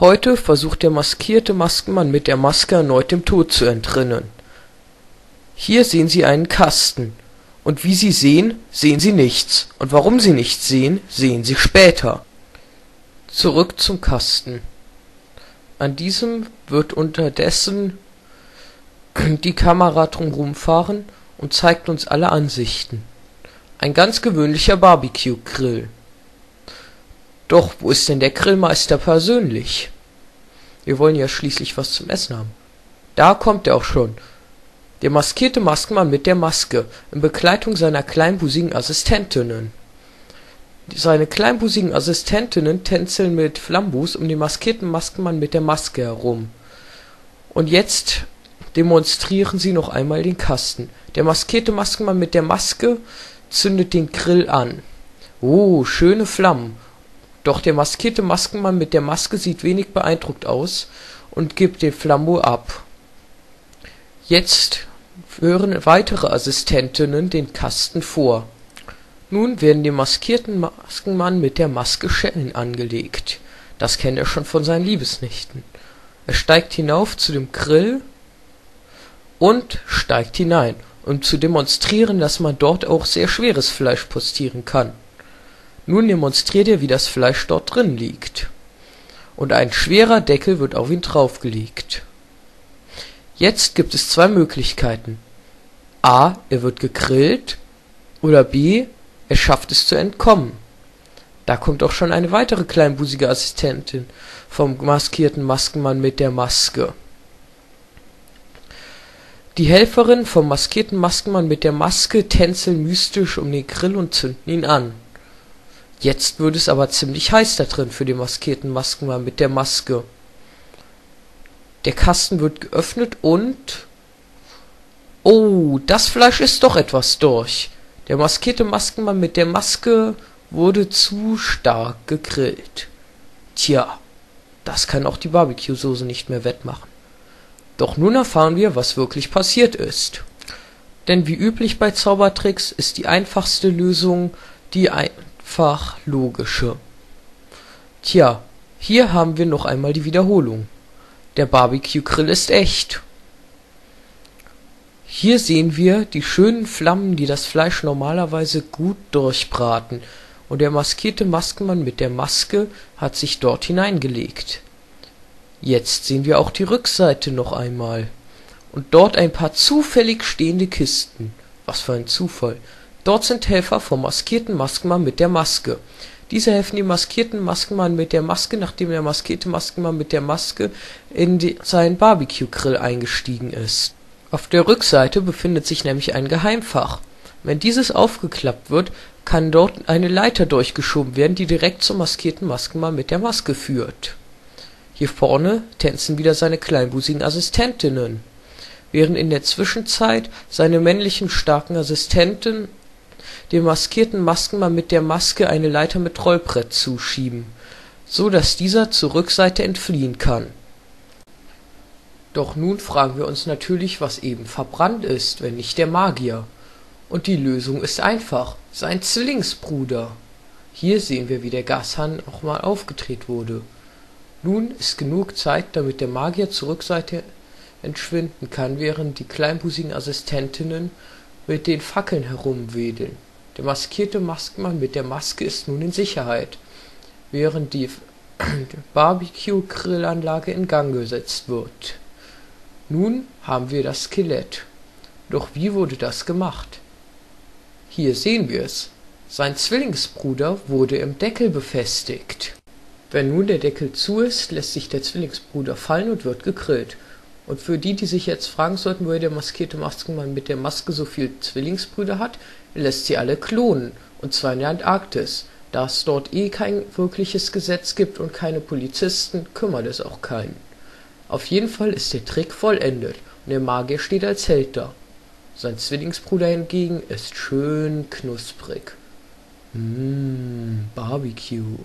Heute versucht der maskierte Maskenmann mit der Maske erneut dem Tod zu entrinnen. Hier sehen Sie einen Kasten. Und wie Sie sehen, sehen Sie nichts. Und warum Sie nichts sehen, sehen Sie später. Zurück zum Kasten. An diesem wird unterdessen die Kamera drumherum fahren und zeigt uns alle Ansichten. Ein ganz gewöhnlicher Barbecue-Grill. Doch wo ist denn der Grillmeister persönlich? Wir wollen ja schließlich was zum Essen haben. Da kommt er auch schon. Der maskierte Maskenmann mit der Maske, in Begleitung seiner kleinbusigen Assistentinnen. Seine kleinbusigen Assistentinnen tänzeln mit Flammbus um den maskierten Maskenmann mit der Maske herum. Und jetzt demonstrieren sie noch einmal den Kasten. Der maskierte Maskenmann mit der Maske zündet den Grill an. Oh, schöne Flammen. Doch der maskierte Maskenmann mit der Maske sieht wenig beeindruckt aus und gibt den Flambeau ab. Jetzt führen weitere Assistentinnen den Kasten vor. Nun werden dem maskierten Maskenmann mit der Maske Schellen angelegt. Das kennt er schon von seinen Liebesnächten. Er steigt hinauf zu dem Grill und steigt hinein, um zu demonstrieren, dass man dort auch sehr schweres Fleisch postieren kann nun demonstriert er, wie das Fleisch dort drin liegt. Und ein schwerer Deckel wird auf ihn draufgelegt. Jetzt gibt es zwei Möglichkeiten. A. Er wird gegrillt. Oder B. Er schafft es zu entkommen. Da kommt auch schon eine weitere kleinbusige Assistentin vom maskierten Maskenmann mit der Maske. Die Helferin vom maskierten Maskenmann mit der Maske tänzeln mystisch um den Grill und zünden ihn an. Jetzt wird es aber ziemlich heiß da drin für den maskierten Maskenmann mit der Maske. Der Kasten wird geöffnet und... Oh, das Fleisch ist doch etwas durch. Der maskierte Maskenmann mit der Maske wurde zu stark gegrillt. Tja, das kann auch die Barbecue-Soße nicht mehr wettmachen. Doch nun erfahren wir, was wirklich passiert ist. Denn wie üblich bei Zaubertricks ist die einfachste Lösung die ein einfach logische. Tja, hier haben wir noch einmal die Wiederholung. Der Barbecue-Grill ist echt. Hier sehen wir die schönen Flammen, die das Fleisch normalerweise gut durchbraten, und der maskierte Maskenmann mit der Maske hat sich dort hineingelegt. Jetzt sehen wir auch die Rückseite noch einmal. Und dort ein paar zufällig stehende Kisten. Was für ein Zufall. Dort sind Helfer vom maskierten Maskenmann mit der Maske. Diese helfen dem maskierten Maskenmann mit der Maske, nachdem der maskierte Maskenmann mit der Maske in seinen Barbecue-Grill eingestiegen ist. Auf der Rückseite befindet sich nämlich ein Geheimfach. Wenn dieses aufgeklappt wird, kann dort eine Leiter durchgeschoben werden, die direkt zum maskierten Maskenmann mit der Maske führt. Hier vorne tänzen wieder seine kleinbusigen Assistentinnen, während in der Zwischenzeit seine männlichen starken Assistenten dem maskierten Maskenmann mit der Maske eine Leiter mit Rollbrett zuschieben, so dass dieser zur Rückseite entfliehen kann. Doch nun fragen wir uns natürlich, was eben verbrannt ist, wenn nicht der Magier. Und die Lösung ist einfach, sein Zwillingsbruder. Hier sehen wir, wie der Gashahn nochmal aufgedreht wurde. Nun ist genug Zeit, damit der Magier zur Rückseite entschwinden kann, während die kleinbusigen Assistentinnen mit den Fackeln herumwedeln. Der maskierte Maskenmann mit der Maske ist nun in Sicherheit, während die Barbecue-Grillanlage in Gang gesetzt wird. Nun haben wir das Skelett. Doch wie wurde das gemacht? Hier sehen wir es. Sein Zwillingsbruder wurde im Deckel befestigt. Wenn nun der Deckel zu ist, lässt sich der Zwillingsbruder fallen und wird gegrillt. Und für die, die sich jetzt fragen sollten, woher der maskierte Maskenmann mit der Maske so viel Zwillingsbrüder hat, er lässt sie alle klonen, und zwar in der Antarktis. Da es dort eh kein wirkliches Gesetz gibt und keine Polizisten, kümmert es auch keinen. Auf jeden Fall ist der Trick vollendet und der Magier steht als Held da. Sein Zwillingsbruder hingegen ist schön knusprig. Mmh, Barbecue.